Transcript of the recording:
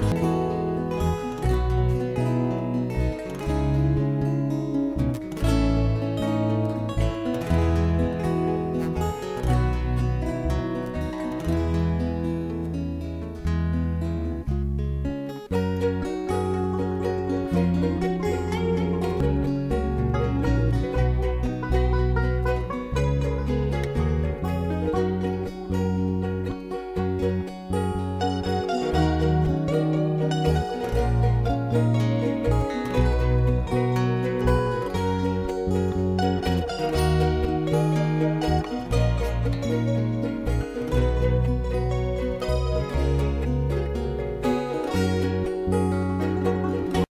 Bye.